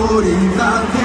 oscuridad.